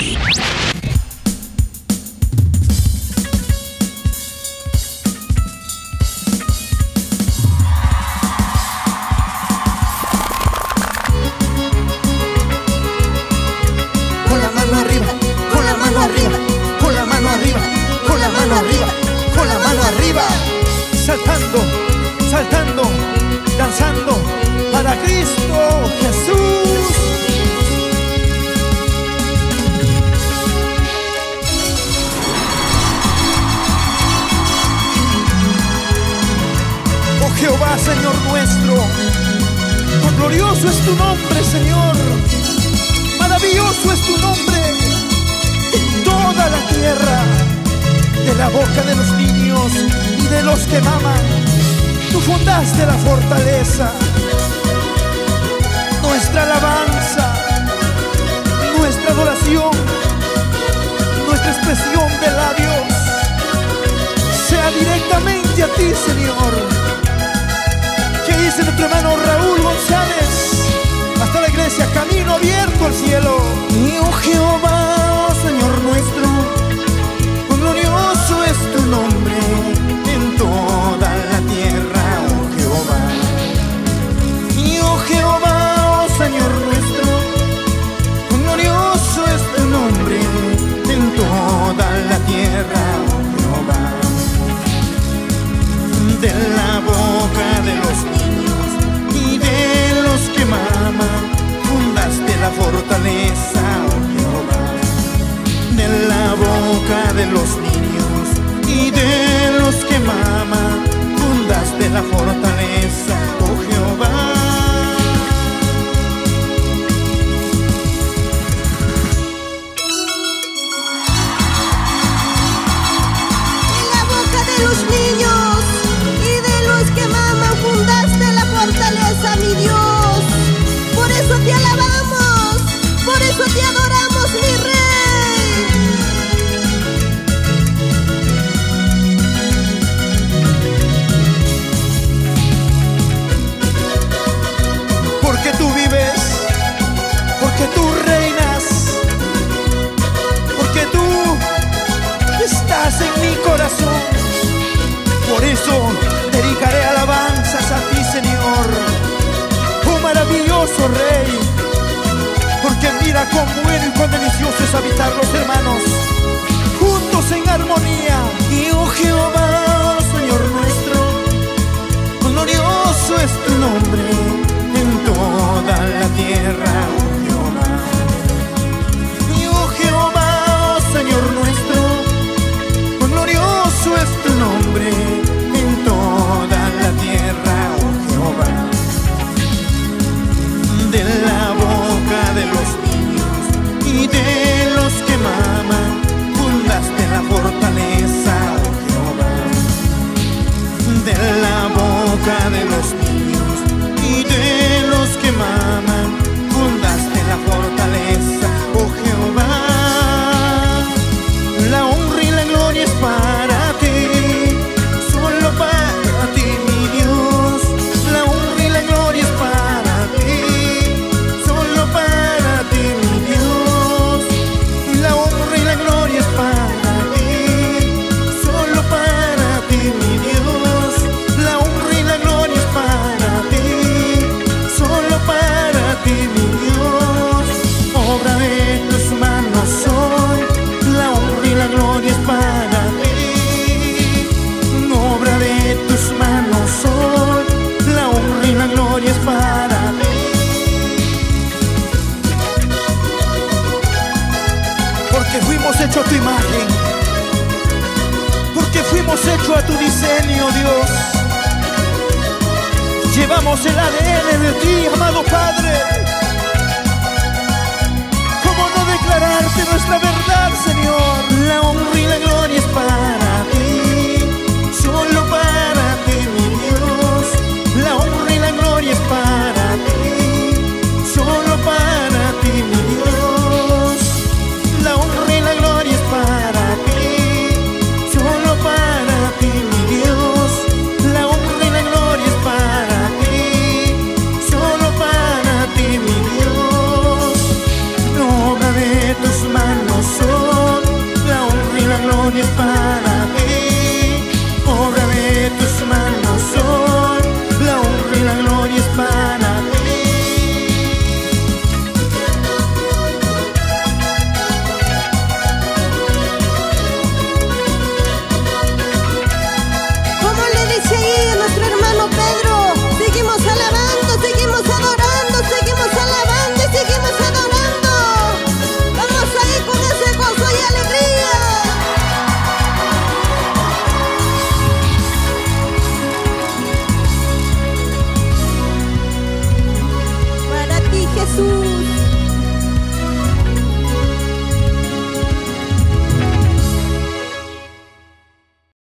Rocky. Señor nuestro. Glorioso es tu nombre, Señor. Maravilloso es tu nombre en toda la tierra, de la boca de los niños y de los que maman. Tú fundaste la fortaleza, nuestra alabanza, nuestra adoración, nuestra expresión de la iglesia, camino abierto al cielo. Y oh Jehová corazón dedicaré alabanzas a ti, Señor. Oh maravilloso Rey, porque mira cuán bueno y cuán delicioso es habitar los hermanos, juntos en armonía. Y oh Jehová, Señor nuestro, glorioso es tu nombre. hecho a tu imagen, porque fuimos hechos a tu diseño, Dios. Llevamos el ADN de ti, amado Padre. ¿Cómo no declararte nuestra verdad, Señor? La honra y la gloria es para